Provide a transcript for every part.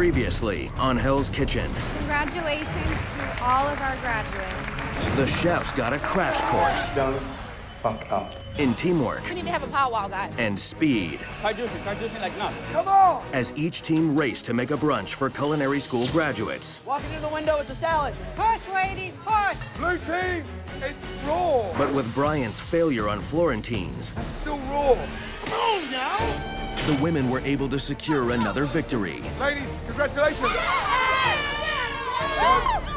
Previously on Hell's Kitchen, Congratulations to all of our graduates. the chefs got a crash course Don't fuck up. in teamwork We need to have a powwow, guys. and speed Try juicing, try juicing like now. Come on! as each team raced to make a brunch for culinary school graduates. Walking through the window with the salads. Push, ladies, push! Blue team, it's raw. But with Bryant's failure on Florentines, It's still raw. The women were able to secure another victory, Ladies, congratulations.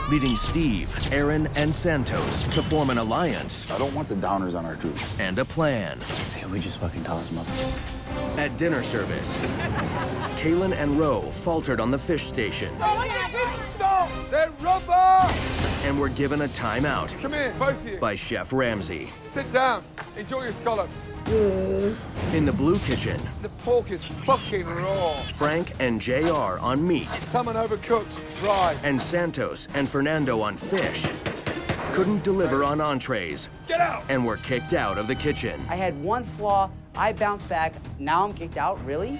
leading Steve, Aaron, and Santos to form an alliance I don't want the downers on our group. and a plan. Say we just fucking toss them up. At dinner service, Kaylin and Roe faltered on the fish station Stop! They're rubber! And we were given a timeout Come here, both of you. by Chef Ramsay. Sit down. Enjoy your scallops. Mm. In the blue kitchen, The pork is fucking raw. Frank and JR on meat, Salmon overcooked, dry. and Santos and Fernando on fish couldn't deliver on entrees Get out! and were kicked out of the kitchen. I had one flaw. I bounced back. Now I'm kicked out. Really?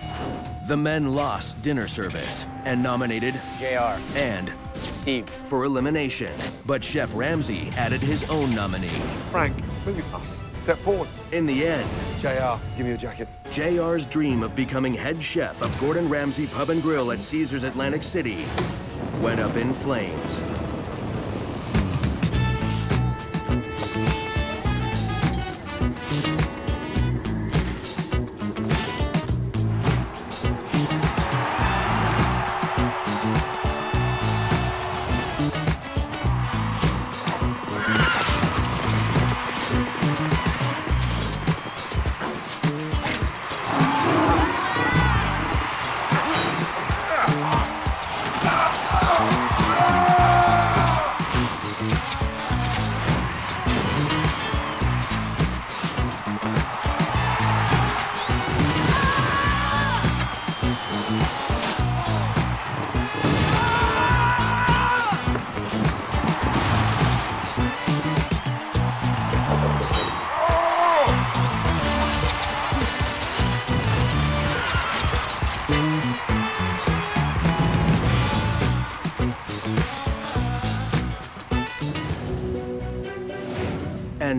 The men lost dinner service and nominated JR, and Steve. for elimination. But Chef Ramsay added his own nominee. Frank, move your bus. Step forward. In the end, JR, give me your jacket. JR's dream of becoming head chef of Gordon Ramsay Pub and Grill at Caesars Atlantic City went up in flames.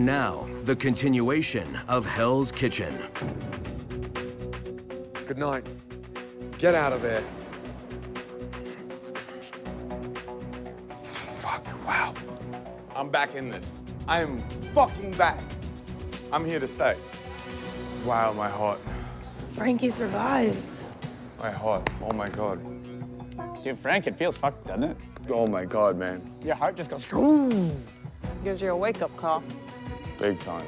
And now, the continuation of Hell's Kitchen. Good night. Get out of here. Fuck, wow. I'm back in this. I am fucking back. I'm here to stay. Wow, my heart. Frankie survives. My heart. Oh my god. Dude, Frank, it feels fucked, doesn't it? Oh my god, man. Your heart just goes. Gives you a wake-up call. Big time.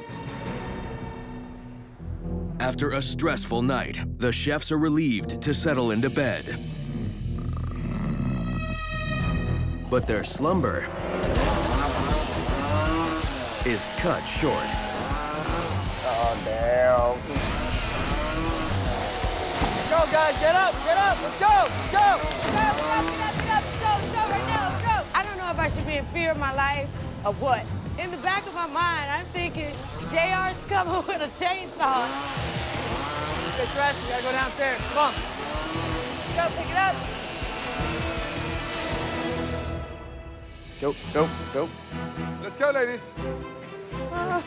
After a stressful night, the chefs are relieved to settle into bed. But their slumber is cut short. Oh, damn. Go, guys, get up, get up, let's go, let's go. Get up, get up, get up, get up, let's go, let's go right now, let's go. I don't know if I should be in fear of my life or what. In the back of my mind, I'm thinking JR's coming with a chainsaw. Get dressed, we gotta go downstairs, come on. Go pick it up. Go, go, go. Let's go, ladies. Uh,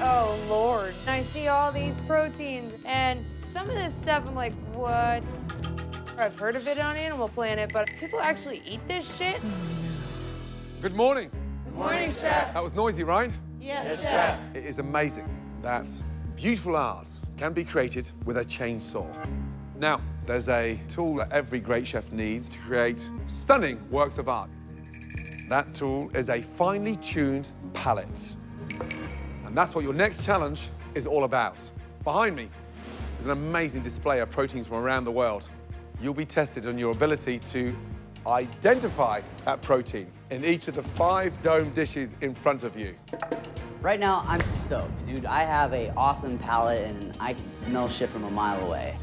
oh, Lord. I see all these proteins, and some of this stuff, I'm like, what? I've heard of it on Animal Planet, but people actually eat this shit? Good morning. Good morning, chef. That was noisy, right? Yes, chef. It is amazing that beautiful art can be created with a chainsaw. Now, there's a tool that every great chef needs to create stunning works of art. That tool is a finely tuned palette. And that's what your next challenge is all about. Behind me is an amazing display of proteins from around the world. You'll be tested on your ability to identify that protein in each of the five dome dishes in front of you. Right now, I'm stoked, dude. I have an awesome palate and I can smell shit from a mile away.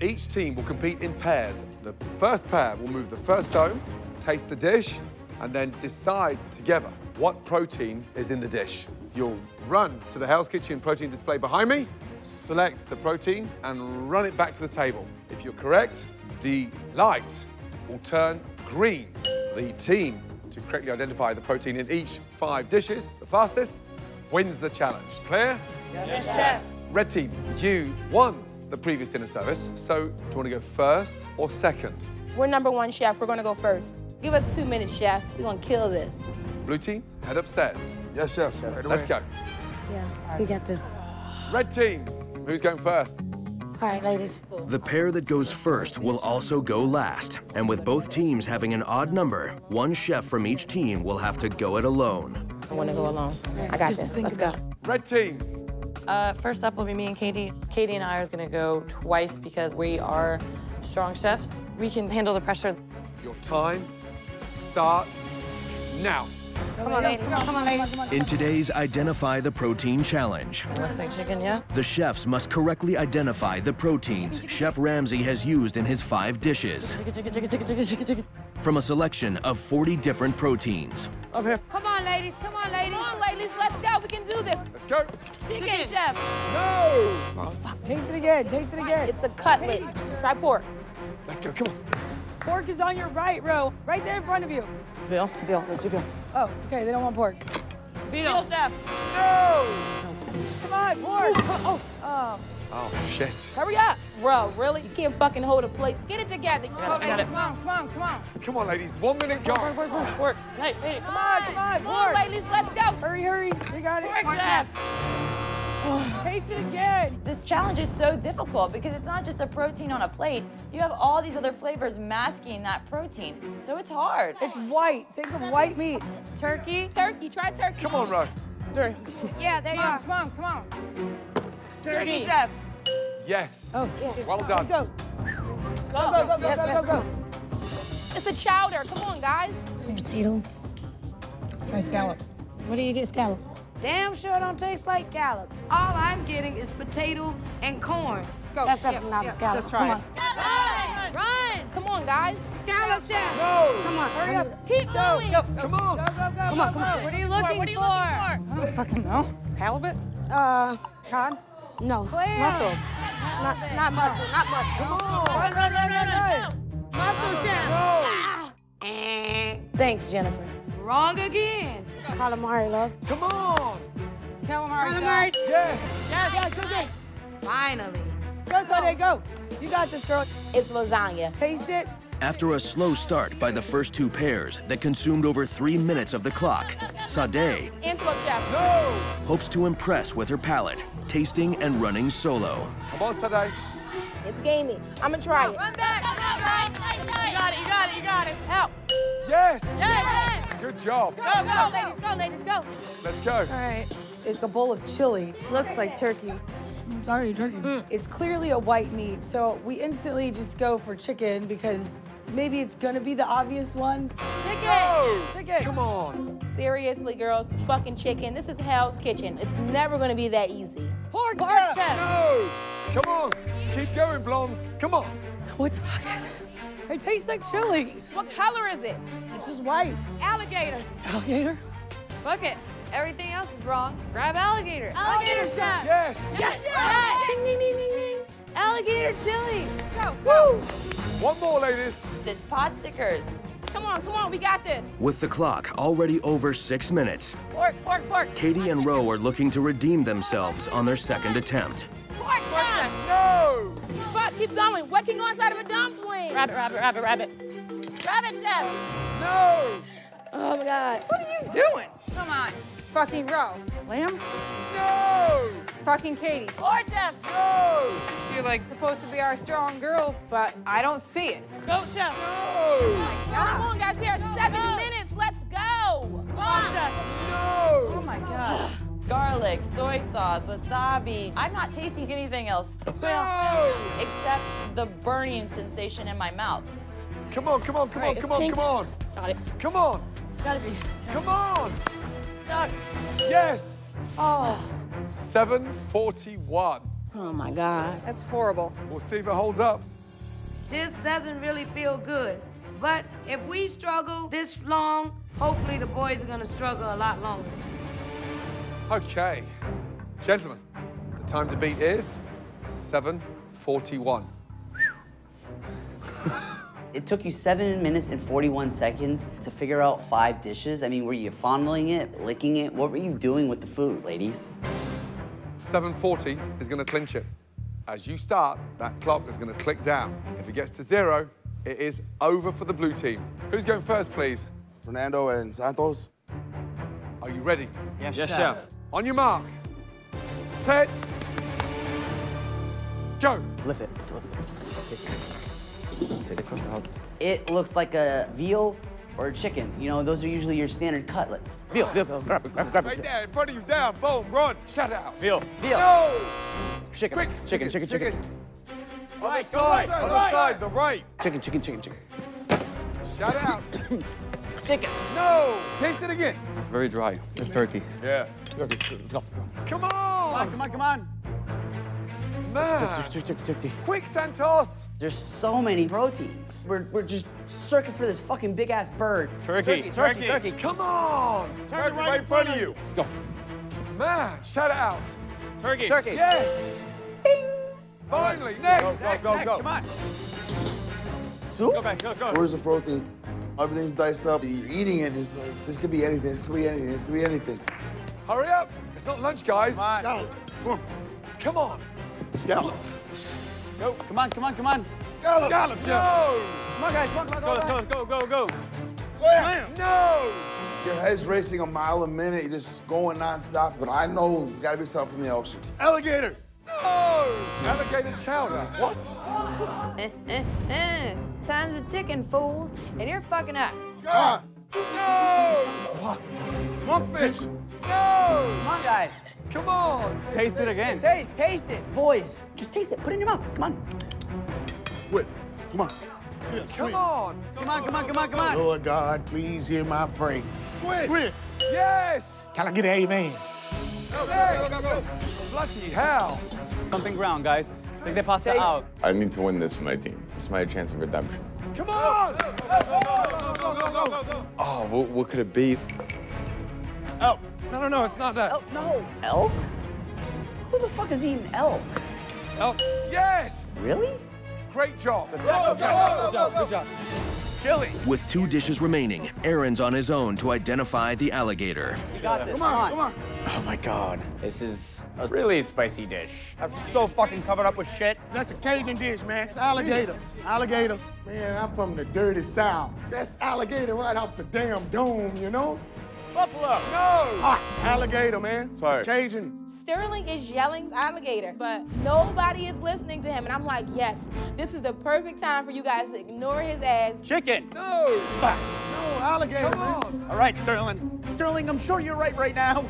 Each team will compete in pairs. The first pair will move the first dome, taste the dish, and then decide together what protein is in the dish. You'll run to the Hell's Kitchen protein display behind me, select the protein, and run it back to the table. If you're correct, The light will turn green. The team to correctly identify the protein in each five dishes, the fastest, wins the challenge. Clear? Yes, chef. Red team, you won the previous dinner service, so do you want to go first or second? We're number one, chef. We're gonna go first. Give us two minutes, chef. We're gonna kill this. Blue team, head upstairs. Yes, chef. Let's go. Yeah, we got this. Red team, who's going first? All right, ladies. The pair that goes first will also go last. And with both teams having an odd number, one chef from each team will have to go it alone. I wanna go alone. I got this. Let's go. Red team, Uh, first up will be me and Katie. Katie and I are gonna go twice because we are strong chefs. We can handle the pressure. your time starts now. Come on, ladies. Come on, ladies. In today's Identify the Protein Challenge, Looks like chicken, yeah? the chefs must correctly identify the proteins Chef Ramsay has used in his five dishes Chicken, chicken, chicken, chicken, chicken, chicken, chicken. from a selection of 40 different proteins. Over here. Come on, ladies. Come on, ladies. Come on, ladies. Let's go. We can do this. Let's go. Chicken, chef. No! fuck, Taste it again. Taste it again. It's a cutlet. Try pork. Let's go, come on. Pork is on your right, Roe. Right there in front of you. Bill, Bill, let's do Bill. Oh, okay. They don't want pork. Bill, chef. No. Come on, pork. Oh, Oh, Oh, shit. Hurry up. Bro, really? You can't fucking hold a plate. Get it together. come on, ladies. Come on, come on, come on. Come on, ladies, one minute gone. Pork, pork, pork. Hey, hey, Come on, come on, Come on, pork. ladies. Let's go. Hurry, hurry. You got it. Pork, chef. Taste it again. This challenge is so difficult because it's not just a protein on a plate. You have all these other flavors masking that protein. So it's hard. It's white. Think of white meat. Turkey. Turkey. Try turkey. Come on, Roe. Yeah, there you go. Come on, come on. Turkey chef. Yes. Oh, Well done. Go, Go. go, go, go, Yes, go, yes. go, go. It's a chowder. Come on, guys. Potato. Try scallops. What do you get, scallop? Damn sure don't taste like scallops. All I'm getting is potato and corn. Go. That's definitely not a scallop. Just try Come it. Run. Run. Come on, guys. Scallop chef. No! Come on. Hurry up. Keep going. Go. Come on! Go, go, go, Come go, on, come go. on. What are you looking What are you for? looking for? I don't fucking know. Halibut? Uh, Cod? no. Claire. Mussels. Not, not mussel. Not mussel. Come on. Run, run, run, run, run. Mussel chef. Thanks, Jennifer. wrong again. It's Calamari, love. Come on! Calamari. Calamari. Yes! Yes, yes, go, go. Finally. Go, Sunday, go. You got this, girl. It's lasagna. Taste it. After a slow start by the first two pairs that consumed over three minutes of the clock, Sade Antelope chef. No! hopes to impress with her palate, tasting and running solo. Come on, Sade. It's gamey. I'm gonna try it. Run back. Come on, right. You got it, you got it, you got it. Help. Yes! Yes. Good job. Go, go, ladies. Go, ladies. Go. Let's go. All right. It's a bowl of chili. Looks like turkey. It's already turkey. Mm. It's clearly a white meat, so we instantly just go for chicken because maybe it's gonna be the obvious one. No! Chicken. Come on. Seriously, girls. Fucking chicken. This is Hell's Kitchen. It's never gonna be that easy. Pork, Pork chop. chef. No! Come on. Keep going, blondes. Come on. What the fuck is it? It tastes like chili. What color is it? It's just white. Alligator. Alligator. Fuck it. Everything else is wrong. Grab alligator. Alligator chef. Yes! Yes. Ding, ding, ding, ding, ding. Alligator chili. Go. Woo! One more, ladies. It's pot stickers. Come on, come on. We got this. With the clock already over six minutes, Pork, pork, pork. Katie and Roe are looking to redeem themselves on their second attempt. Pork chef. No! Fuck, keep going. What can go inside of a dumpling? Rabbit, rabbit, rabbit, rabbit. Rabbit chef. No! Oh my god. What are you doing? Come on. Fucking Roe. Lamb? No! Fucking Katie. Pork chef. No! You're like supposed to be our strong girl, but I don't see it. Goat chef. No! Oh Come on, guys. We are seven minutes. Let's go. Swan chef. No! Oh my god. Garlic, soy sauce, wasabi. I'm not tasting anything else No! except the burning sensation in my mouth. Come on, come on, come on, come on, pink. come on. Got it. Come on. Gotta be. Come on. Done. Yes. Oh. 741. Oh my god. That's horrible. We'll see if it holds up. This doesn't really feel good. But if we struggle this long, hopefully the boys are gonna struggle a lot longer. Okay. Gentlemen, the time to beat is 741. It took you seven minutes and 41 seconds to figure out five dishes. I mean, were you fondling it, licking it? What were you doing with the food, ladies? 740 is going to clinch it. As you start, that clock is going to click down. If it gets to zero, it is over for the blue team. Who's going first, please? Fernando and Santos. Are you ready? Yes, Yes, chef. chef. On your mark, set, go. Lift it. Lift it. Lift it. Take the crust out. It looks like a veal or a chicken. You know, those are usually your standard cutlets. Veal, veal, veal. Grab it, grab it, grab it. Right there, in front of you, down, boom, run, shut out. Veal. Veal. No! Chicken. Quick, Chicken, chicken, chicken. Other side, other side, the right. Chicken, chicken, chicken, chicken. Shut out. Chicken. No! Taste it again. It's very dry. It's turkey. Yeah. Come on! Come on, come on. come Man! Quick, Santos! There's so many proteins. We're, we're just searching for this fucking big ass bird. Turkey, turkey, turkey. turkey. Come on! Turkey right in front of you. Let's go. Man, shut it out. Turkey. Turkey. Yes! Finally, next! Go, go, Next, go. Come on. Soup? Go, guys. Go, go. Where's the protein? Everything's diced up. You're eating it. It's like, this could be anything. This could be anything. This could be anything. Hurry up! It's not lunch, guys. Come on. Come on! Scallop. Go. Come on, come on, come on. Scallop. Scallops, yeah. No! Come on, guys. Come on, come on. Let's go, let's go, let's go, go, go. Bam. No! Your head's racing a mile a minute. You're just going nonstop. But I know it's got to be something from the ocean. Alligator. No! Alligator chowder. What? Eh, eh, eh. Time's a ticking, fools, and you're fucking up. God. No! Fuck. Monkfish. No! Come on, guys. Come on! Taste it again. Taste, taste it. Boys, just taste it. Put it in your mouth. Come on. Quit. Come on. Come on! Come on, come on, come on, come on. Lord God, please hear my prayer. Quit! Quit. Yes! Can I get an amen? Go, Go, go, go, go, Bloody hell! Something ground, guys. Take the pasta Taste. out. I need to win this for my team. This is my chance of redemption. Come on! Go, go, go, go, go, go. Oh, what, what could it be? Out. No, no, no, it's not that. Elk? No. Elk? Who the fuck is eating elk? Elk. Yes! Really? Great job. Good job, good job. Chili. With two dishes remaining, Aaron's on his own to identify the alligator. You got this. Come on. Come on. Oh my god. This is a really spicy dish. I'm so fucking covered up with shit. That's a Cajun dish, man. It's alligator. Alligator. Man, I'm from the dirty South. That's alligator right off the damn dome, you know? Buffalo. No! Alligator, man. Sorry. It's Cajun. Sterling is yelling alligator, but nobody is listening to him. And I'm like, yes, this is the perfect time for you guys to ignore his ass. Chicken. No! No, alligator, Come man. on! All right, Sterling. Sterling, I'm sure you're right right now.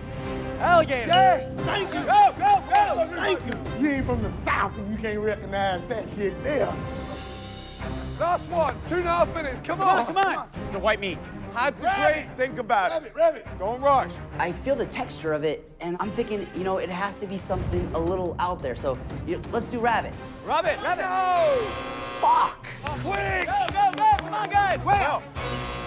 Alligator. Yes! Thank you. Go, go, go. Thank you. You ain't from the South and you can't recognize that shit there. Last one, two and a half minutes, come Come on! on, come on. It's a white meat. Concentrate. Think about Rev it. it, rev it. Don't rush. I feel the texture of it, and I'm thinking, you know, it has to be something a little out there. So you let's do rabbit. Rub it, rub. No! Fuck! Oh, quick! Go, go, go. Come on, guys. Wait. Go.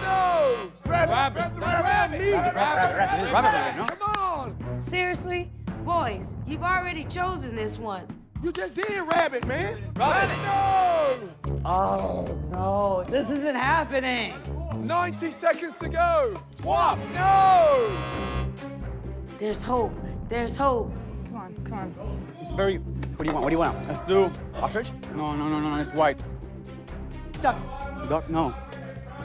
No! Rabbit. Rabbit! Me. Rabbit, rabbit, rabbit, no? Come on! Seriously? Boys, you've already chosen this once. You just did rabbit, man. Rabbit. No! Oh no, this isn't happening. 90 seconds to go! Swap. No! There's hope. There's hope. Come on, come on. It's very. What do you want? What do you want? Let's do ostrich. No, no, no, no, no. It's white. Duck. Duck. No.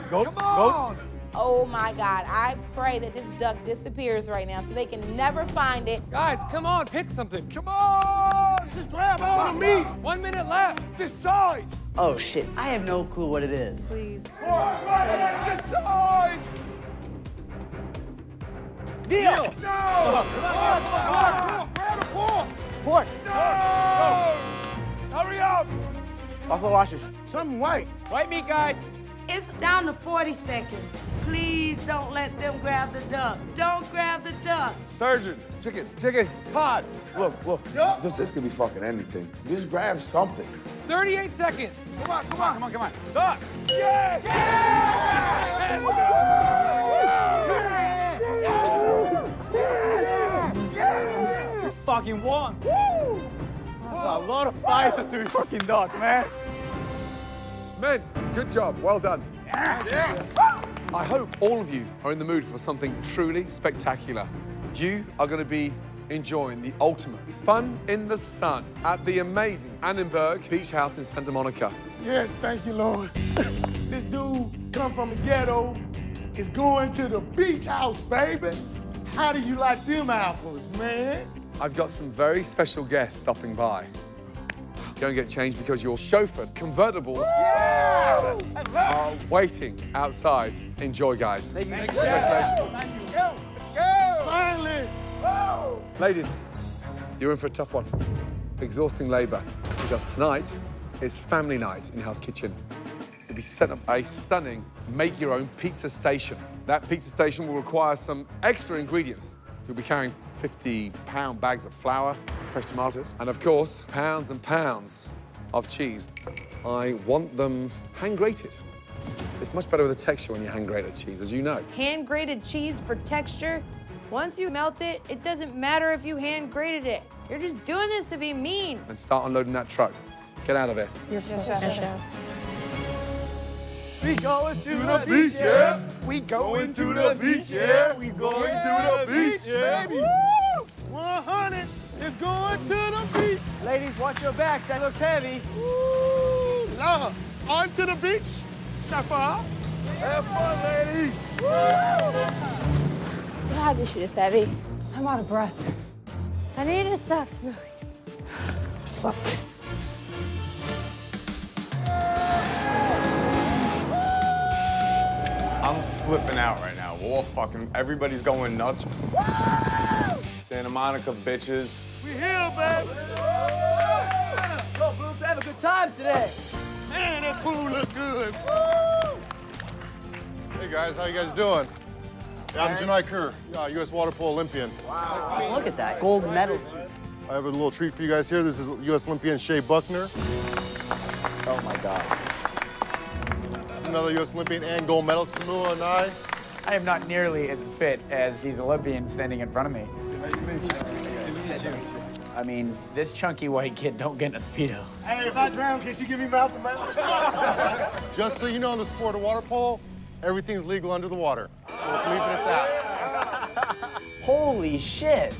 Goat. Come Goat. Oh my God, I pray that this duck disappears right now so they can never find it. Guys, come on, pick something. Come on! Just grab all the meat. One minute left. Decide! Oh shit, I have no clue what it is. Please. Decide! Veal. No! Pork. No! Hurry up! Buffalo ostrich. Something white. White meat, guys. It's down to 40 seconds. Please don't let them grab the duck. Don't grab the duck. Sturgeon. Chicken, chicken. Cod. Look, look. This, this could be fucking anything. Just grab something. 38 seconds. Come on, come on. Come on, come on. Duck. Yes! You fucking won. Woo! That's a lot of spices to be fucking duck, man. Men, good job. Well done. I hope all of you are in the mood for something truly spectacular. You are going to be enjoying the ultimate fun in the sun at the amazing Annenberg Beach House in Santa Monica. Yes, thank you, Lord. this dude come from the ghetto, is going to the beach house, baby. How do you like them apples, man? I've got some very special guests stopping by. Go and get changed because your chauffeur convertibles are waiting outside. Enjoy, guys. Thank you. Congratulations. Finally! Ladies, you're in for a tough one. Exhausting labor, because tonight is family night in Hell's Kitchen. You'll be set up a stunning make-your-own pizza station. That pizza station will require some extra ingredients. You'll be carrying 50-pound bags of flour, fresh tomatoes, and of course, pounds and pounds of cheese. I want them hand-grated. It's much better with the texture when you hand-grate a cheese, as you know. Hand grated cheese for texture. Once you melt it, it doesn't matter if you hand grated it. You're just doing this to be mean. And start unloading that truck. Get out of here. Yes, chef. We going to the beach, yeah. We going to the beach, yeah. We going to the beach, baby. 100 is going to the beach. Ladies, watch your backs. That looks heavy. Woo! Love. On to the beach. Shafar. Have fun, ladies. God, this shit is heavy. I'm out of breath. I need to stop smoking. Fuck flipping out right now. We're all fucking, everybody's going nuts. Santa Monica bitches. We here, baby. Yo, Blues, have a good time today. Man, that pool look good. Hey guys, how you guys doing? Yeah, I'm Janai Kerr, uh, U.S. water polo Olympian. Wow. Look at that, gold medal. I have a little treat for you guys here. This is U.S. Olympian Shea Buckner. Oh my God. This is another U.S. Olympian and gold medal, Tumua Anae. I am not nearly as fit as these Olympians standing in front of me. I mean, this chunky white kid don't get in a Speedo. Hey, if I drown, can she give me mouth to mouth? Just so you know, in the sport of water polo, everything's legal under the water. So we'll leave it at that. Holy shit.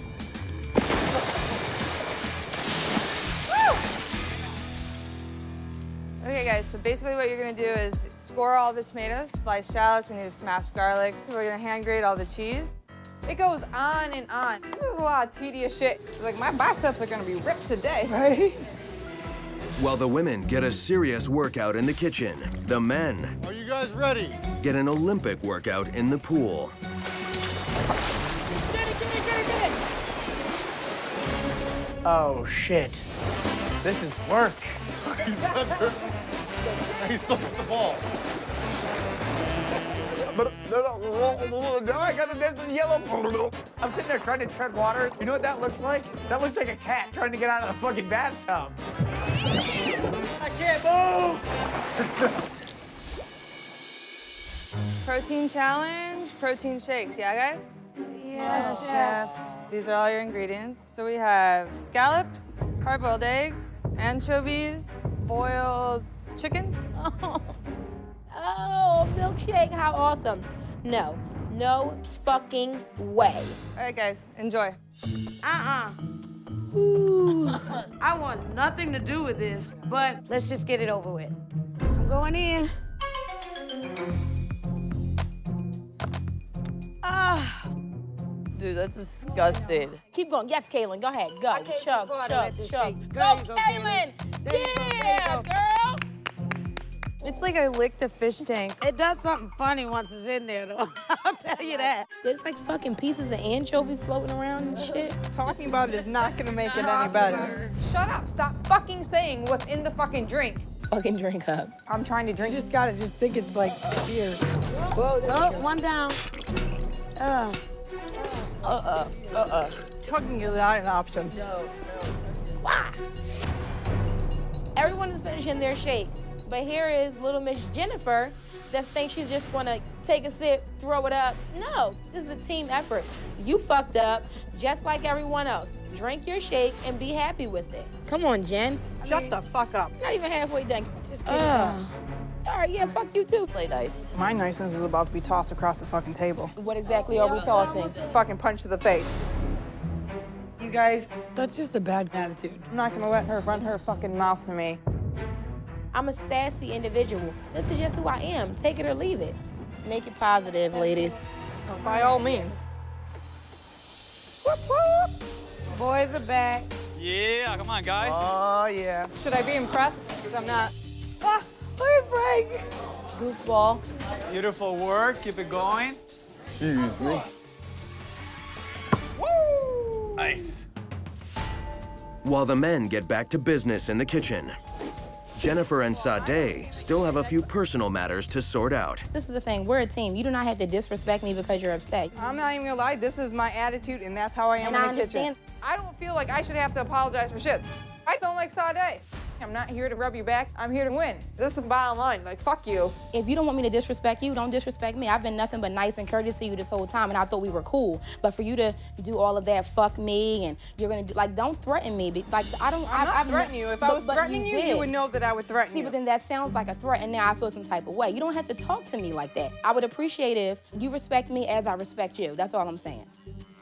Guys, so basically what you're gonna do is score all the tomatoes, slice shallots, we need to smash garlic. We're gonna hand grate all the cheese. It goes on and on. This is a lot of tedious shit. Like, my biceps are gonna be ripped today. Right? While the women get a serious workout in the kitchen, the men Are you guys ready? get an Olympic workout in the pool. Oh, shit. This is work. He's under. He's stuck at the ball. Now I got the dance in yellow. I'm sitting there trying to tread water. You know what that looks like? That looks like a cat trying to get out of the fucking bathtub. I can't move! Protein challenge, protein shakes, yeah, guys? Yes, chef. These are all your ingredients. So we have scallops, hard-boiled eggs, anchovies, boiled chicken. Oh, milkshake, how awesome. No, no fucking way. All right, guys, enjoy. Uh-uh. I want nothing to do with this, but let's just get it over with. I'm going in. Ah. Dude, that's disgusting. Keep going. Yes, Kaylin, go ahead. Go. I came too chug, chug, chug. Go, There you go, Kaylin. Go, Yeah, go. girl. It's like I licked a fish tank. It does something funny once it's in there, though. I'll tell you that. There's like fucking pieces of anchovy floating around and shit. Talking about it is not gonna make it any better. Shut up. Stop fucking saying what's in the fucking drink. Fucking drink up. I'm trying to drink. You just gotta just think it's like beer. Whoa, oh, one down. Uh, uh-uh, uh-uh. Tugging is not an option. No, Why? Everyone is finishing their shake, but here is little Miss Jennifer that thinks she's just gonna take a sip, throw it up. No, this is a team effort. You fucked up just like everyone else. Drink your shake and be happy with it. Come on, Jen. Shut the fuck up. Not even halfway done. Just kidding. Ugh. All right, yeah, fuck you too. Play dice. My niceness is about to be tossed across the fucking table. What exactly are we tossing? Fucking punch to the face. You guys, that's just a bad attitude. I'm not gonna let her run her fucking mouth to me. I'm a sassy individual. This is just who I am. Take it or leave it. Make it positive, ladies. By all means. Boys are back. Yeah, come on, guys. Oh, yeah. Should I be impressed? Because I'm not. Ah, look at Frank. Goofball. Beautiful work. Keep it going. Excuse me. Nice. While the men get back to business in the kitchen, Jennifer and Sade still have a few personal matters to sort out. This is the thing. We're a team. You do not have to disrespect me because you're upset. I'm not even gonna lie, this is my attitude, and that's how I am And in I the understand. kitchen. I don't feel like I should have to apologize for shit. I don't like Sade. I'm not here to rub you back. I'm here to win. This is the bottom line. Like, fuck you. If you don't want me to disrespect you, don't disrespect me. I've been nothing but nice and courteous to you this whole time, and I thought we were cool. But for you to do all of that, fuck me, and you're gonna do, like, don't threaten me. Like, I don't. I'm I, not I've threatening you. If I was threatening you, you did. would know that I would threaten See, you. See, but then that sounds like a threat, and now I feel some type of way. You don't have to talk to me like that. I would appreciate if you respect me as I respect you. That's all I'm saying.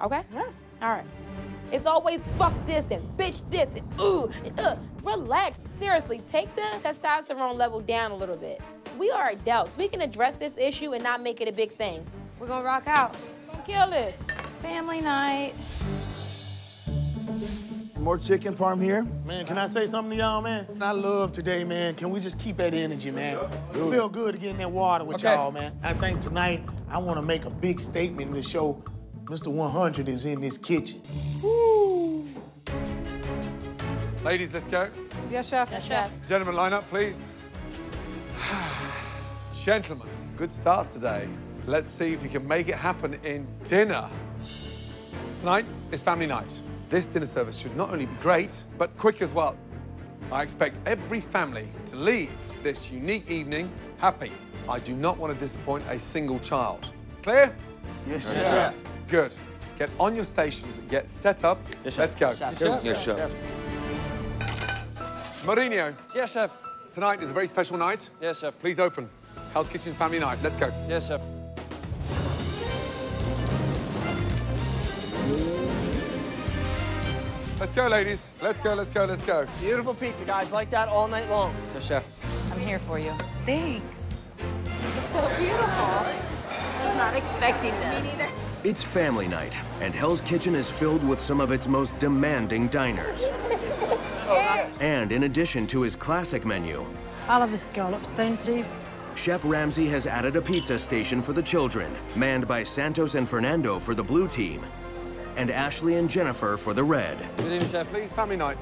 Okay? Yeah. All right. It's always fuck this and bitch this and ooh, and, uh. Relax. Seriously, take the testosterone level down a little bit. We are adults. We can address this issue and not make it a big thing. We're gonna rock out. Kill this. Family night. More chicken parm here. Man, can I say something to y'all, man? I love today, man. Can we just keep that energy, man? It feel good to get in that water with Okay. y'all, man. I think tonight I want to make a big statement to show Mr. 100 is in this kitchen. Ladies, let's go. Yes, chef. Yes, chef. Gentlemen, line up, please. Gentlemen, good start today. Let's see if you can make it happen in dinner. Tonight is family night. This dinner service should not only be great, but quick as well. I expect every family to leave this unique evening happy. I do not want to disappoint a single child. Clear? Yes, chef. Good. Get on your stations, get set up. Yes, Let's go. Yes, chef. Marino, Yes, chef. tonight is a very special night. Yes, chef. Please open. Hell's Kitchen Family Night. Let's go. Yes, chef. Let's go, ladies. Let's go, let's go, let's go. Beautiful pizza, guys. Like that all night long. Yes, chef. I'm here for you. Thanks. It's so beautiful. I was not expecting this. Me neither. It's family night, and Hell's Kitchen is filled with some of its most demanding diners. And in addition to his classic menu, I'll have a scallops then, please. Chef Ramsay has added a pizza station for the children, manned by Santos and Fernando for the blue team, and Ashley and Jennifer for the red. Good evening, chef. Please, family night.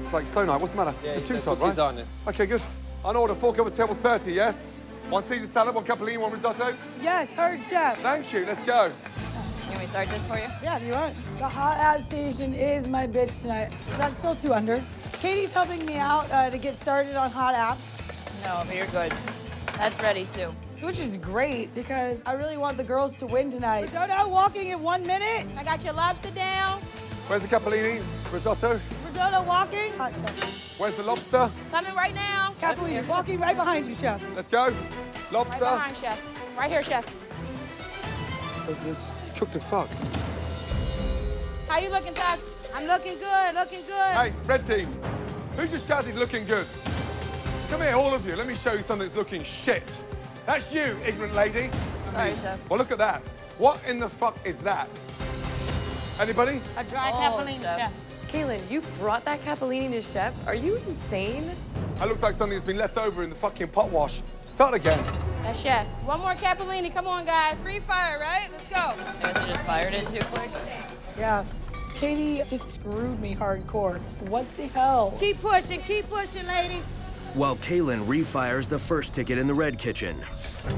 It's like slow night. What's the matter? Yeah, it's a two-top, cookies right? on it. Okay, good. On order, four covers, table 30, yes? One Caesar salad, one capellini, one risotto. Yes, heard chef. Thank you, let's go. Start this for you? Yeah, if you want. The hot app station is my bitch tonight. That's still two under. Katie's helping me out uh, to get started on hot apps, No, but you're good. That's ready too. which is great because I really want the girls to win tonight. Risotto walking in one minute. I got your lobster down. Where's the capellini? Risotto? Risotto walking. Hot chef. Where's the lobster? Coming right now. Kathleen walking right behind you, chef. Let's go. Lobster. Right Lobster. behind, chef. Right here, chef. It's, it's cooked to fuck. How you looking, Todd? I'm looking good, looking good. Hey, red team, who just shouted looking good? Come here, all of you. Let me show you something that's looking shit. That's you, ignorant lady. Sorry, chef. Well, look at that. What in the fuck is that? Anybody? A dry Oh, capellini, chef. chef. Kaylin, you brought that capellini to chef? Are you insane? That looks like something that's been left over in the fucking pot wash. Start again. That's chef. One more capellini. Come on, guys. Free fire, right? Let's go. You guys just fired it too quick. Yeah. Katie just screwed me hardcore. What the hell? Keep pushing, keep pushing, ladies. While Kaylin refires the first ticket in the red kitchen.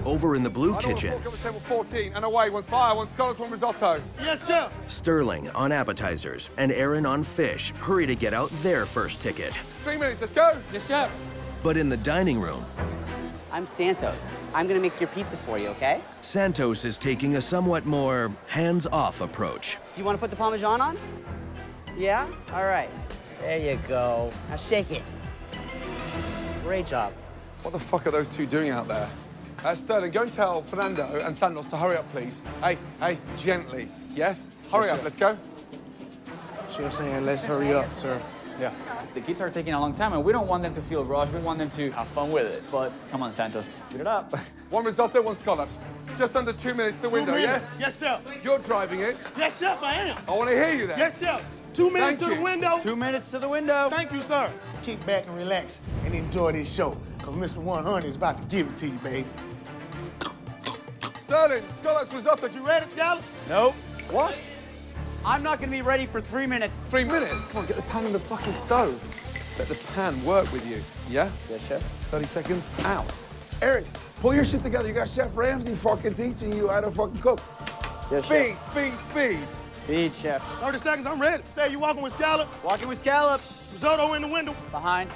Over in the blue On order, kitchen, four covers, table 14, and away. One fire, one scallops, one risotto. Yes, chef. Sterling on appetizers and Aaron on fish hurry to get out their first ticket. Three minutes, let's go. Yes, chef. But in the dining room, I'm Santos. I'm gonna make your pizza for you, okay? Santos is taking a somewhat more hands-off approach. You wanna put the Parmesan on? Yeah? All right. There you go. Now shake it. Great job. What the fuck are those two doing out there? Uh, Sterling, go and tell Fernando and Santos to hurry up, please. Hey, hey, gently. Yes? Hurry Yes, up, sir. let's go. Chef saying, let's hurry up, sir. Yeah. The kids are taking a long time, and we don't want them to feel rushed. We want them to have fun with it. But come on, Santos, speed it up. One risotto, one scallops. Just under two minutes to the window, minutes. yes? Yes, chef. You're driving it. Yes, chef, I am. I want to hear you then. Yes, chef. Two minutes Thank to the window. Two minutes to the window. Thank you, sir. Kick back and relax and enjoy this show, because Mr. 100 is about to give it to you, babe. Sterling, scallops, risotto. You ready, scallops? Nope. What? I'm not gonna be ready for three minutes. Three minutes? Come on, get the pan in the fucking stove. Let the pan work with you. Yeah? Yes, chef. 30 seconds, out. Eric, pull your shit together. You got Chef Ramsay fucking teaching you how to fucking cook. Yes, speed, speed, speed. Speed, chef. 30 seconds, I'm ready. Say you walking with scallops. Walking with scallops. Risotto in the window. Behind.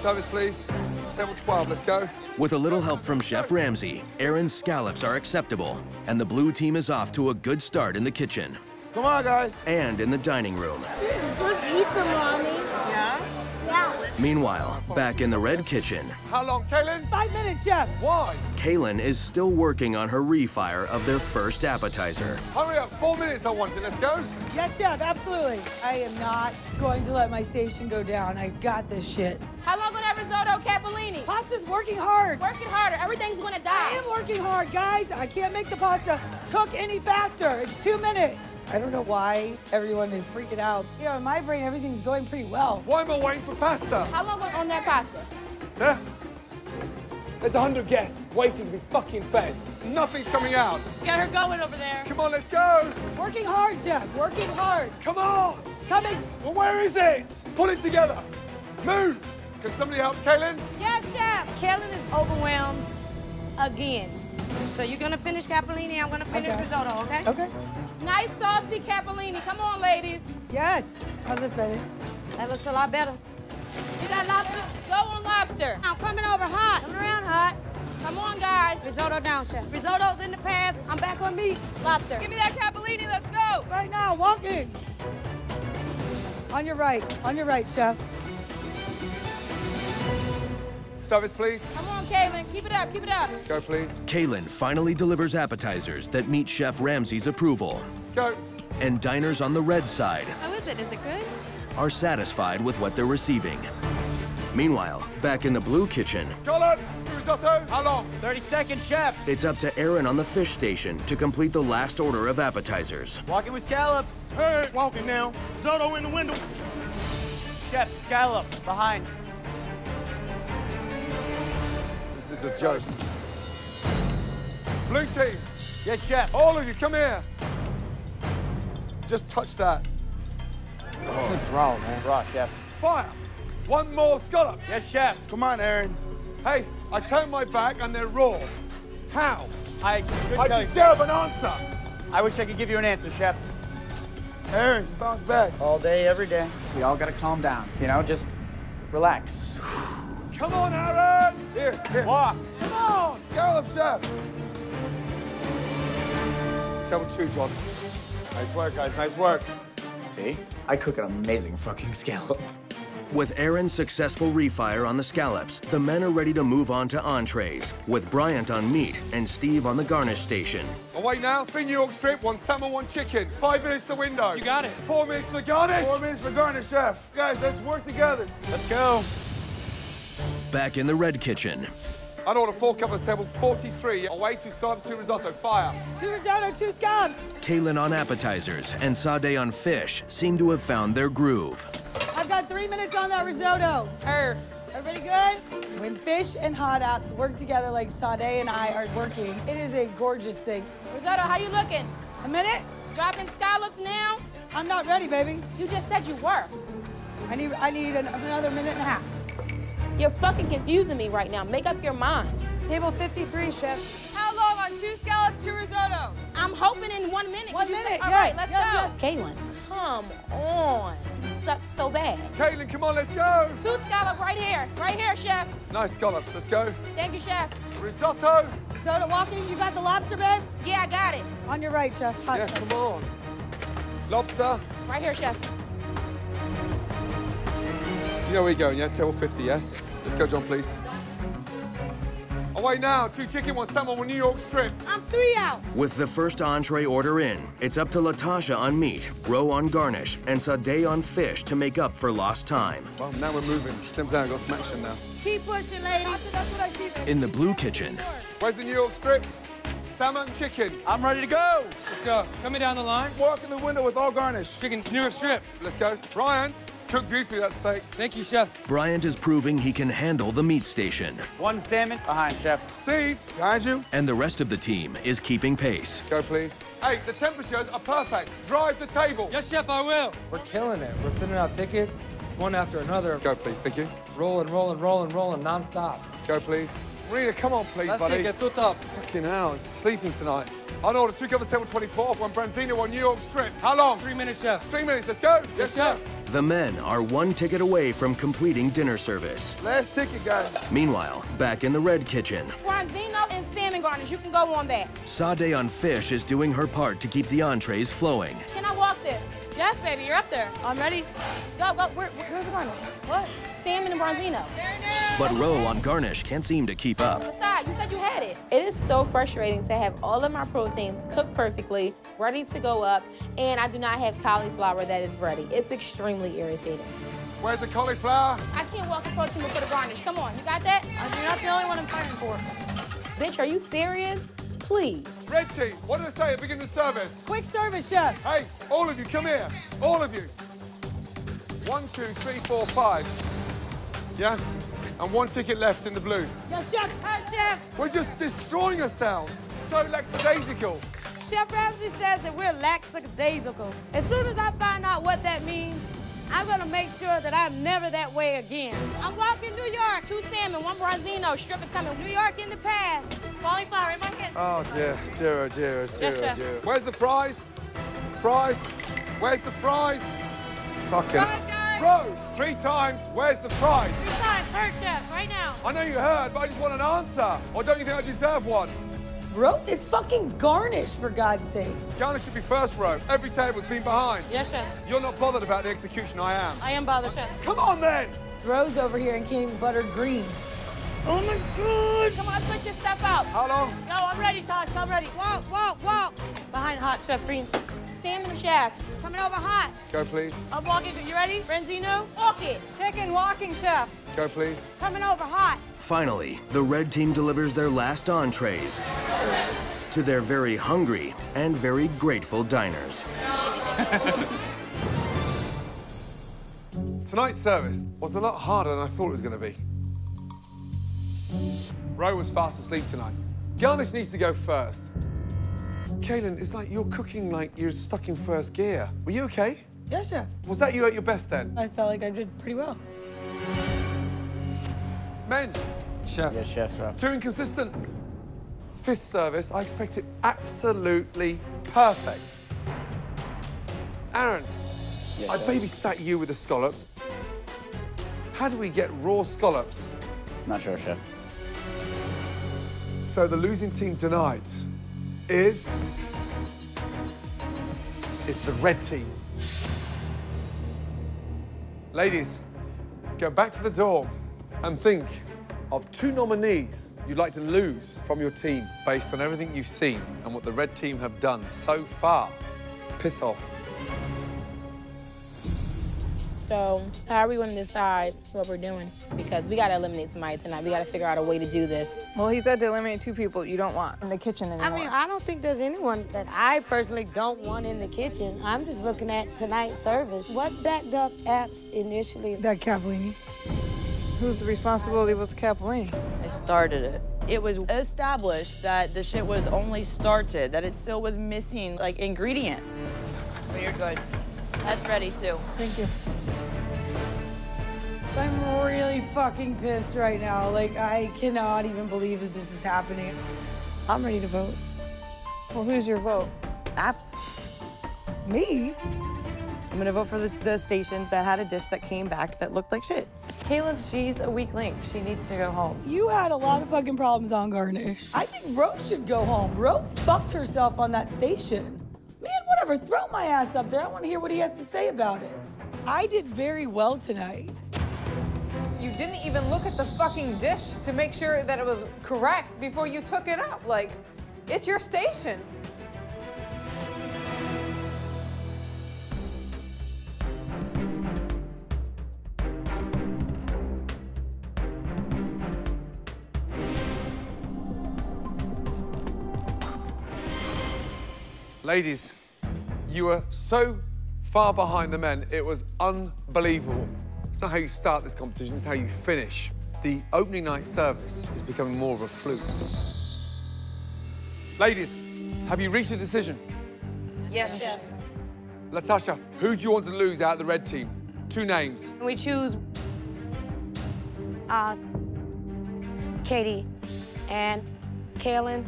Service, please. Table 12, let's go. With a little help from Chef Ramsay, Aaron's scallops are acceptable, and the blue team is off to a good start in the kitchen Come on, guys. and in the dining room. This is good pizza, Mommy. Yeah? Yeah. Meanwhile, back in the red kitchen, How long, Kaylin? Five minutes, chef. Why? Kaylin is still working on her refire of their first appetizer. Hurry up, four minutes I want it, let's go. Yes, chef, absolutely. I am not going to let my station go down. I've got this shit. How long on risotto, Capellini? Pasta's working hard. Working harder. Everything's gonna die. I am working hard, guys. I can't make the pasta cook any faster. It's two minutes. I don't know why everyone is freaking out. You know, in my brain, everything's going pretty well. Why am I waiting for pasta? How long on on that pasta? Huh? There's a hundred guests waiting to be fucking fed. Nothing's coming out. Get her going over there. Come on, let's go. Working hard, chef. Working hard. Come on. Coming. Well, where is it? Pull it together. Move. Can somebody help Kaylin? Yes, chef. Kellen is overwhelmed again. So you're gonna finish Capellini, I'm gonna finish Okay. risotto, okay? Okay. Nice saucy Capellini. Come on, ladies. Yes. How's this, baby? That looks a lot better. You got lobster? Go on lobster. I'm coming over hot. Coming around hot. Come on, guys. Risotto down, chef. Risotto's in the past. I'm back on meat. Lobster. Give me that Capellini, let's go. Right now, walking. On your right. On your right, chef. Service, please. Come on, Kaylin. Keep it up. Keep it up. Go, please. Kaylin finally delivers appetizers that meet Chef Ramsay's approval, Let's go. and diners on the red side How is it? Is it good? are satisfied with what they're receiving. Meanwhile, back in the blue kitchen, Scallops, risotto. How long? 30 seconds, chef. it's up to Aaron on the fish station to complete the last order of appetizers. Walking with scallops. Hey, walking now. Risotto in the window. Chef, scallops. Behind. This is a joke. Blue team. Yes, chef. All of you, come here. Just touch that. Oh, raw, man. Raw, chef. Fire. One more scallop. Yes, chef. Come on, Aaron. Hey, I turned my back and they're raw. How? I couldn't I tell you. deserve an answer. I wish I could give you an answer, chef. Aaron, just bounce back. All day, every day. We all gotta calm down. You know, just relax. Come on, Aaron. Here, here. Walk. Come on. Scallop chef. Table two, John. Nice work, guys. Nice work. See? I cook an amazing fucking scallop. With Aaron's successful refire on the scallops, the men are ready to move on to entrees, with Bryant on meat and Steve on the garnish station. Away now. Three New York strip, one salmon, one chicken. Five minutes to window. You got it. Four minutes for garnish. Four minutes for garnish, chef. Guys, let's work together. Let's go. Back in the red kitchen, I'd order four covers, table 43. Away two scallops, two risotto. Fire. Two risotto, two scallops. Kaylin on appetizers and Sade on fish seem to have found their groove. I've got three minutes on that risotto. Her. Everybody good? When fish and hot apps work together like Sade and I are working, it is a gorgeous thing. Risotto, how you looking? A minute? Dropping scallops now? I'm not ready, baby. You just said you were. I need I need an, another minute and a half. You're fucking confusing me right now. Make up your mind. Table 53, chef. How long on two scallops, two risotto? I'm hoping in one minute. One minute, All yes, right, let's yes, go. Kaylin, come on. You suck so bad. Caitlin, come on, let's go. Two scallops right here. Right here, chef. Nice scallops. Let's go. Thank you, chef. Risotto. Risotto walking, you got the lobster, babe? Yeah, I got it. On your right, chef. Hot Yeah, chef. come on. Lobster. Right here, chef. You know where you're going, yeah? Table 50, yes? Let's go, John, please. Oh, Away now. Two chicken, one salmon, one New York strip. I'm three out. With the first entree order in, it's up to Latasha on meat, Roe on garnish, and Sade on fish to make up for lost time. Well, now we're moving. Sims down, got some action now. Keep pushing, ladies. That's what I see. In the blue kitchen, Where's the New York strip? Salmon, chicken. I'm ready to go. Let's go. Coming down the line. Walk in the window with all garnish. Chicken New York strip. Let's go. Ryan, it's cooked beautifully, that steak. Thank you, chef. Bryant is proving he can handle the meat station, One salmon behind, chef. Steve, Behind you. and the rest of the team is keeping pace. go, please. Hey, the temperatures are perfect. Drive the table. Yes, chef, I will. We're killing it. We're sending out tickets, one after another. Go, please. Thank you. Rolling, rolling, rolling, rolling, nonstop. Go, please. Marino, come on, please, Let's buddy. take it tout up. Fucking hell, it's sleeping tonight. I'd order two covers, table 24, one branzino, one New York strip. How long? Three minutes, chef. Three minutes, let's go. Yes, chef. The men are one ticket away from completing dinner service. Last ticket, guys. Meanwhile, back in the red kitchen, Branzino and salmon garnish. You can go on that. Sade on fish is doing her part to keep the entrees flowing. Can I walk this? Yes, baby, you're up there. I'm ready. Go, go. Where, where, where's the garnish? What? Salmon and Branzino. But Roe on garnish can't seem to keep up. Aside, you said you had it. It is so frustrating to have all of my proteins cooked perfectly, ready to go up, and I do not have cauliflower that is ready. It's extremely irritating. Where's the cauliflower? I can't walk a protein before the garnish. Come on, you got that? You're not the only one I'm fighting for. Bitch, are you serious? Please. Red team, what did I say at the beginning of the service? Quick service, chef. Hey, all of you, come here. All of you. One, two, three, four, five. Yeah? And one ticket left in the blue. Yes, chef. Hi, chef. We're just destroying ourselves. So lackadaisical. Chef Ramsay says that we're lackadaisical. As soon as I find out what that means, I'm gonna make sure that I'm never that way again. I'm walking New York. Two salmon, one Branzino. Strip is coming. New York in the past. Cauliflower in my hand. Oh dear, dear, oh dear, oh dear, oh, Yes, oh dear. Where's the fries? Fries? Where's the fries? Fucking. Fries, guys. Bro, three times, where's the fries? Time, third chef, right now. I know you heard, but I just want an answer. Or don't you think I deserve one? Bro, it's fucking garnish, for God's sake. Garnish should be first row. Every table's been behind. Yes, chef. You're not bothered about the execution, I am. I am bothered, chef. Come on then! Roe's over here and can't even butter green. Oh my god. Come on, switch your stuff out. How long? No, I'm ready, Tosh. I'm ready. Walk, walk, walk. Behind hot chef greens. Salmon chef. Coming over hot. Go, please. I'm walking. You ready? Renzino? Walk it. Chicken walking, chef. Go, please. Coming over hot. Finally, the red team delivers their last entrees to their very hungry and very grateful diners. Tonight's service was a lot harder than I thought it was going to be. Roe was fast asleep tonight. Garnish needs to go first. Kaylin, it's like you're cooking like you're stuck in first gear. Were you okay? Yes, chef. Was that you at your best then? I felt like I did pretty well. Men, Chef. Yes, chef. too inconsistent. Fifth service, I expect it absolutely perfect. Aaron, Yes, I chef. babysat you with the scallops. How do we get raw scallops? Not sure, chef. So the losing team tonight is. It's the red team. Ladies, go back to the dorm and think of two nominees you'd like to lose from your team based on everything you've seen and what the red team have done so far. Piss off. So, how are we going to decide what we're doing? Because we got to eliminate somebody tonight. We got to figure out a way to do this. Well, he said to eliminate two people you don't want in the kitchen anymore. I mean, I don't think there's anyone that I personally don't want in the kitchen. I'm just looking at tonight's service. What backed up apps initially? That Capellini. Whose responsibility was Capellini? I started it. It was established that the shit was only started, that it still was missing like ingredients. But you're good. That's ready too. Thank you. I'm really fucking pissed right now. Like, I cannot even believe that this is happening. I'm ready to vote. Well, who's your vote? Apps. Me? I'm gonna vote for the, the station that had a dish that came back that looked like shit. Kaylin, she's a weak link. She needs to go home. You had a lot of fucking problems on Garnish. I think Rose should go home. Rose fucked herself on that station. Man, whatever, throw my ass up there. I want to hear what he has to say about it. I did very well tonight. Didn't even look at the fucking dish to make sure that it was correct before you took it up. Like, it's your station. Ladies, you were so far behind the men, it was unbelievable. It's not how you start this competition, it's how you finish. The opening night service is becoming more of a fluke. Ladies, have you reached a decision? Yes, chef. Latasha, who do you want to lose out of the red team? Two names. We choose Uh, Katie and Kaylin,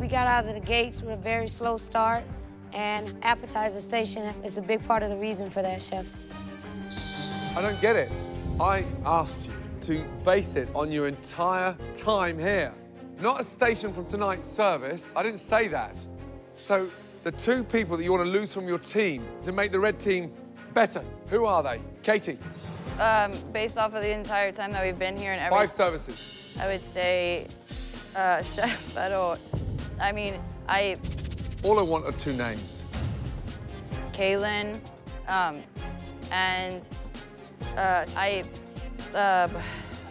we got out of the gates with a very slow start, and appetizer station is a big part of the reason for that, Chef. I don't get it. I asked you to base it on your entire time here, not a station from tonight's service. I didn't say that. So the two people that you want to lose from your team to make the red team better, who are they? Katie, Um, based off of the entire time that we've been here and every... five services. I would say, uh, chef, I don't... I mean, I... All I want are two names. Kaylin, um, and uh, I, uh,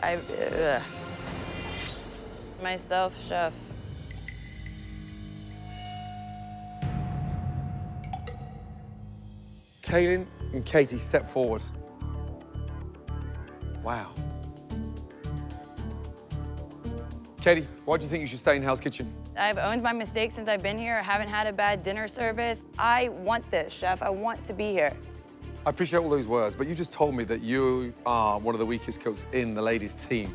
I, uh, myself, chef. Kaylin and Katie step forward. Wow. Katie, why do you think you should stay in Hell's Kitchen? I've owned my mistakes since I've been here. I haven't had a bad dinner service. I want this, chef. I want to be here. I appreciate all those words, but you just told me that you are one of the weakest cooks in the ladies' team.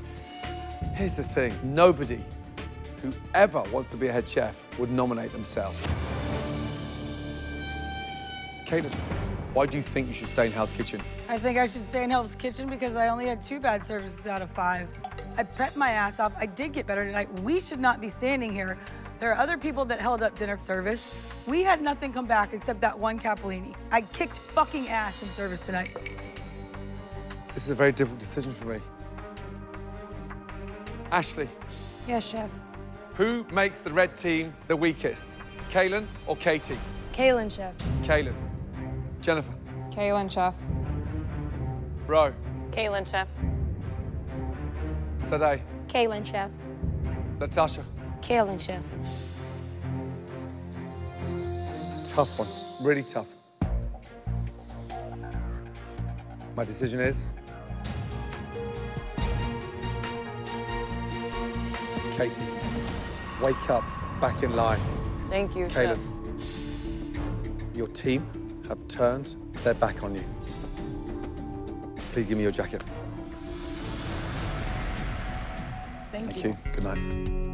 Here's the thing nobody who ever wants to be a head chef would nominate themselves. Kaden, why do you think you should stay in Hell's Kitchen? I think I should stay in Hell's Kitchen because I only had two bad services out of five. I prepped my ass off. I did get better tonight. We should not be standing here. There are other people that held up dinner service. We had nothing come back except that one capellini. I kicked fucking ass in service tonight. This is a very difficult decision for me. Ashley, Yes, chef. who makes the red team the weakest? Kaylin or Katie? Kaylin, chef. Kaylin. Jennifer. Kaylin, chef. Bro. Kaylin, chef. Sade. Kaylin, chef. Latasha. Kaylin, Chef. Tough one. Really tough. My decision is. Katie, wake up, back in line. Thank you, Caleb, chef. your team have turned their back on you. Please give me your jacket. Thank, Thank you. Good night.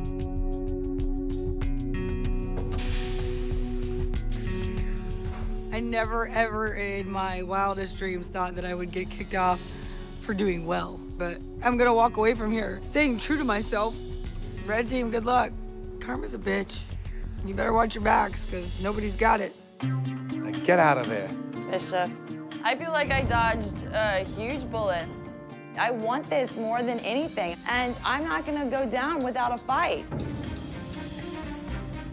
I never, ever in my wildest dreams thought that I would get kicked off for doing well. But I'm gonna walk away from here staying true to myself. Red team, good luck. Karma's a bitch. You better watch your backs, because nobody's got it. Now get out of there. Yes, chef. I feel like I dodged a huge bullet. I want this more than anything, and I'm not gonna go down without a fight.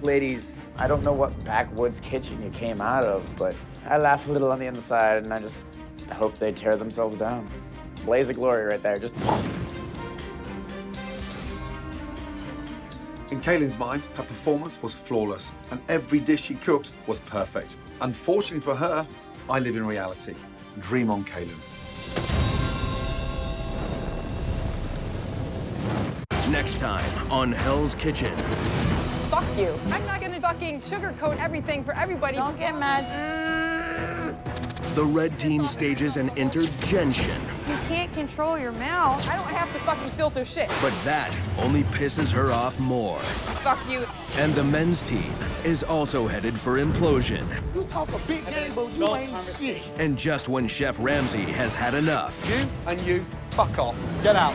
Ladies, I don't know what backwoods kitchen you came out of, but I laugh a little on the inside, and I just hope they tear themselves down. Blaze of glory right there, just. In Kaylin's mind, her performance was flawless, and every dish she cooked was perfect. Unfortunately for her, I live in reality. Dream on, Kaylin. Next time on Hell's Kitchen. Fuck you. I'm not gonna fucking sugarcoat everything for everybody. Don't get mad. The red team stages an intergention, You can't control your mouth. I don't have to fucking filter shit. but that only pisses her off more. Fuck you. And the men's team is also headed for implosion. You talk a big game, but you ain't shit. And just when Chef Ramsay has had enough, You and you, fuck off. Get out.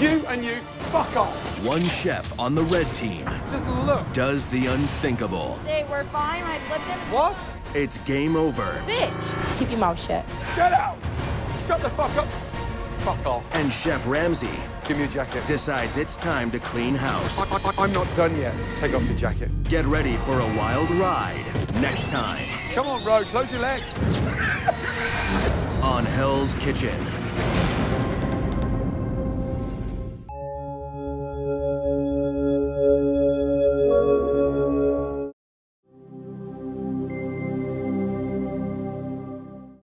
You and you, fuck off. one chef on the red team Just look. does the unthinkable. They were fine. I flipped them. What? It's game over. Bitch. Keep your mouth shut. Get out. Shut the fuck up. fuck off. And Chef Ramsay Give me a jacket. decides it's time to clean house. I'm not done yet. Take off your jacket. Get ready for a wild ride next time Come on, Roe, close your legs. on Hell's Kitchen.